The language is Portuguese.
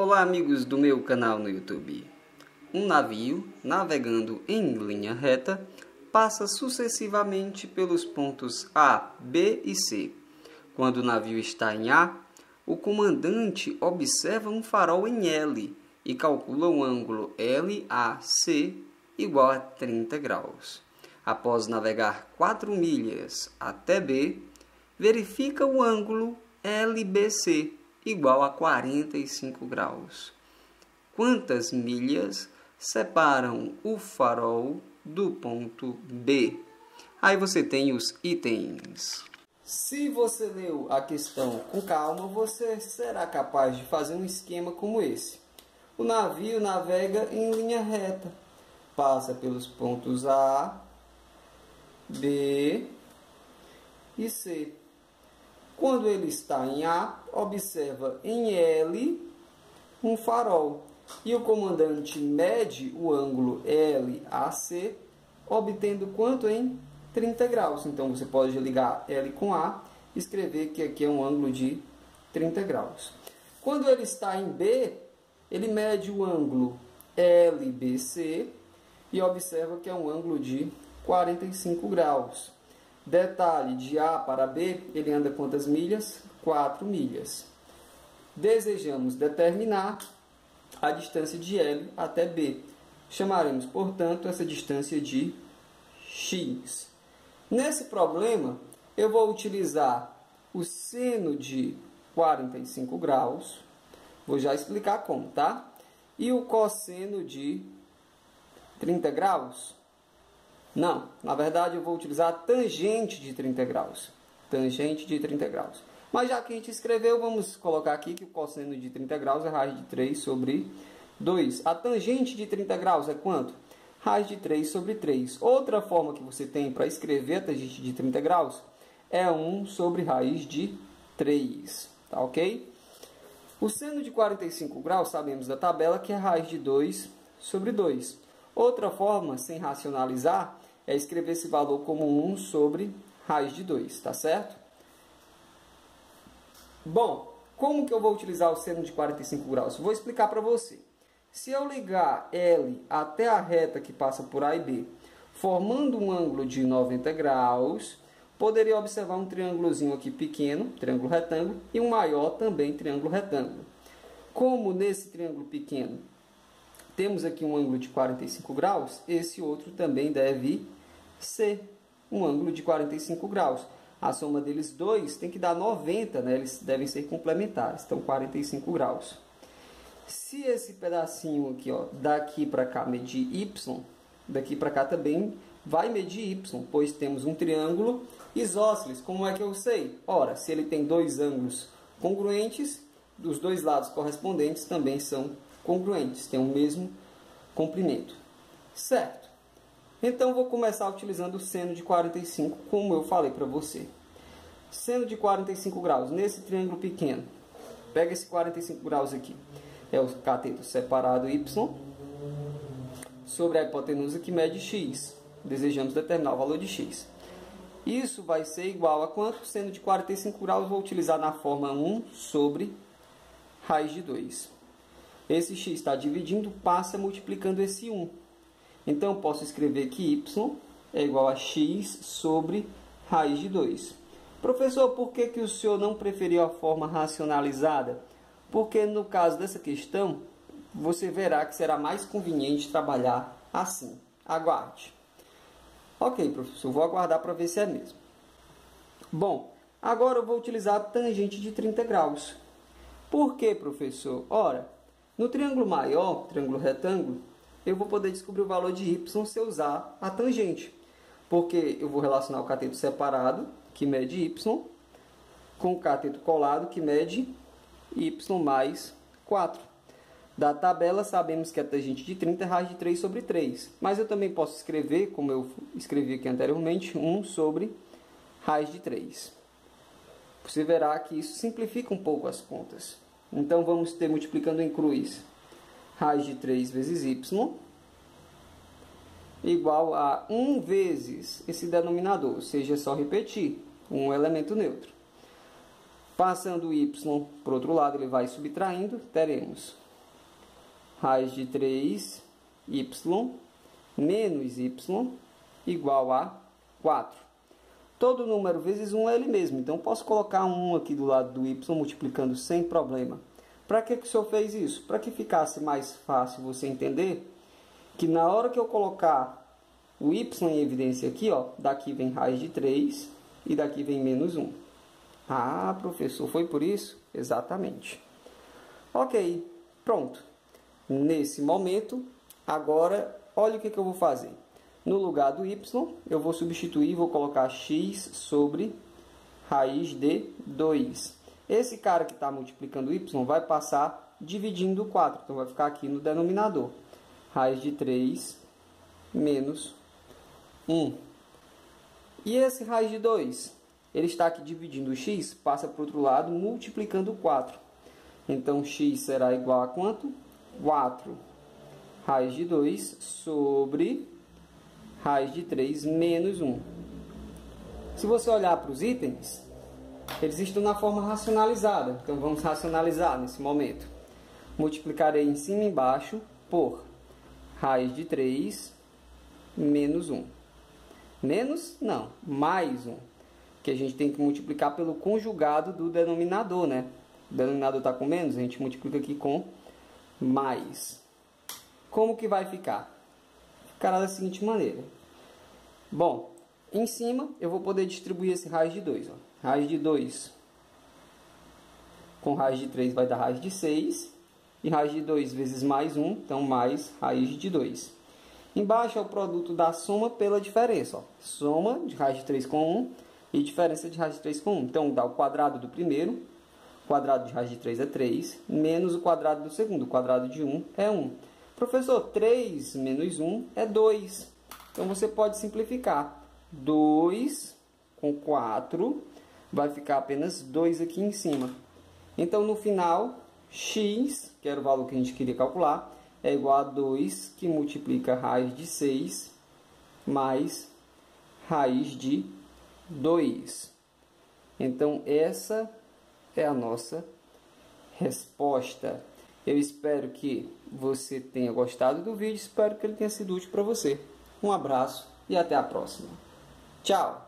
Olá, amigos do meu canal no YouTube. Um navio, navegando em linha reta, passa sucessivamente pelos pontos A, B e C. Quando o navio está em A, o comandante observa um farol em L e calcula o ângulo LAC igual a 30 graus. Após navegar 4 milhas até B, verifica o ângulo LBC igual a 45 graus. Quantas milhas separam o farol do ponto B? Aí você tem os itens. Se você leu a questão com calma, você será capaz de fazer um esquema como esse. O navio navega em linha reta, passa pelos pontos A, B e C. Quando ele está em A, observa em L um farol. E o comandante mede o ângulo LAC, obtendo quanto em 30 graus. Então você pode ligar L com A e escrever que aqui é um ângulo de 30 graus. Quando ele está em B, ele mede o ângulo LBC e observa que é um ângulo de 45 graus. Detalhe, de A para B, ele anda quantas milhas? 4 milhas. Desejamos determinar a distância de L até B. Chamaremos, portanto, essa distância de x. Nesse problema, eu vou utilizar o seno de 45 graus. Vou já explicar como, tá? E o cosseno de 30 graus. Não, na verdade eu vou utilizar a tangente de 30 graus. Tangente de 30 graus. Mas já que a gente escreveu, vamos colocar aqui que o cosseno de 30 graus é raiz de 3 sobre 2. A tangente de 30 graus é quanto? Raiz de 3 sobre 3. Outra forma que você tem para escrever a tangente de 30 graus é 1 sobre raiz de 3. Tá ok? O seno de 45 graus, sabemos da tabela que é raiz de 2 sobre 2. Outra forma, sem racionalizar, é escrever esse valor como 1 sobre raiz de 2, tá certo? Bom, como que eu vou utilizar o seno de 45 graus? Vou explicar para você. Se eu ligar L até a reta que passa por A e B, formando um ângulo de 90 graus, poderia observar um triângulozinho aqui pequeno, triângulo retângulo, e um maior também triângulo retângulo. Como nesse triângulo pequeno temos aqui um ângulo de 45 graus, esse outro também deve C, um ângulo de 45 graus. A soma deles dois tem que dar 90, né? eles devem ser complementares, então 45 graus. Se esse pedacinho aqui, ó, daqui para cá medir y, daqui para cá também vai medir y, pois temos um triângulo isósceles. Como é que eu sei? Ora, se ele tem dois ângulos congruentes, dos dois lados correspondentes também são congruentes, têm o mesmo comprimento. Certo. Então, vou começar utilizando o seno de 45, como eu falei para você. Seno de 45 graus, nesse triângulo pequeno. Pega esse 45 graus aqui. É o cateto separado y sobre a hipotenusa que mede x. Desejamos determinar o valor de x. Isso vai ser igual a quanto? Seno de 45 graus, vou utilizar na forma 1 sobre raiz de 2. Esse x está dividindo, passa multiplicando esse 1. Então, eu posso escrever que y é igual a x sobre raiz de 2. Professor, por que, que o senhor não preferiu a forma racionalizada? Porque no caso dessa questão, você verá que será mais conveniente trabalhar assim. Aguarde. Ok, professor, vou aguardar para ver se é mesmo. Bom, agora eu vou utilizar a tangente de 30 graus. Por que, professor? Ora, no triângulo maior, triângulo retângulo, eu vou poder descobrir o valor de y se eu usar a tangente. Porque eu vou relacionar o cateto separado, que mede y, com o cateto colado, que mede y mais 4. Da tabela, sabemos que a tangente de 30 é raiz de 3 sobre 3. Mas eu também posso escrever, como eu escrevi aqui anteriormente, 1 sobre raiz de 3. Você verá que isso simplifica um pouco as contas. Então, vamos ter multiplicando em cruz raiz de 3 vezes y igual a 1 vezes esse denominador, ou seja, é só repetir um elemento neutro. Passando o y para o outro lado, ele vai subtraindo, teremos raiz de 3y menos y igual a 4. Todo número vezes 1 é ele mesmo, então posso colocar 1 aqui do lado do y multiplicando sem problema. Para que, que o senhor fez isso? Para que ficasse mais fácil você entender que na hora que eu colocar o y em evidência aqui, ó, daqui vem raiz de 3 e daqui vem menos 1. Ah, professor, foi por isso? Exatamente. Ok, pronto. Nesse momento, agora, olha o que, que eu vou fazer. No lugar do y, eu vou substituir, vou colocar x sobre raiz de 2. Esse cara que está multiplicando y vai passar dividindo 4. Então, vai ficar aqui no denominador. Raiz de 3 menos 1. E esse raiz de 2? Ele está aqui dividindo x, passa para o outro lado, multiplicando 4. Então, x será igual a quanto? 4 raiz de 2 sobre raiz de 3 menos 1. Se você olhar para os itens, eles estão na forma racionalizada. Então, vamos racionalizar nesse momento. Multiplicarei em cima e embaixo por raiz de 3 menos 1. Menos? Não, mais 1. Que a gente tem que multiplicar pelo conjugado do denominador, né? O denominador está com menos, a gente multiplica aqui com mais. Como que vai ficar? Ficará da seguinte maneira. Bom, em cima eu vou poder distribuir esse raiz de 2. Raiz de 2 com raiz de 3 vai dar raiz de 6. E raiz de 2 vezes mais 1, então mais raiz de 2. Embaixo é o produto da soma pela diferença. Ó. Soma de raiz de 3 com 1 e diferença de raiz de 3 com 1. Então dá o quadrado do primeiro, o quadrado de raiz de 3 é 3, menos o quadrado do segundo, o quadrado de 1 é 1. Professor, 3 menos 1 é 2. Então você pode simplificar. 2 com 4 vai ficar apenas 2 aqui em cima. Então no final, x, que era o valor que a gente queria calcular, é igual a 2 que multiplica raiz de 6 mais raiz de 2. Então essa é a nossa resposta. Eu espero que você tenha gostado do vídeo, espero que ele tenha sido útil para você. Um abraço e até a próxima. Tchau!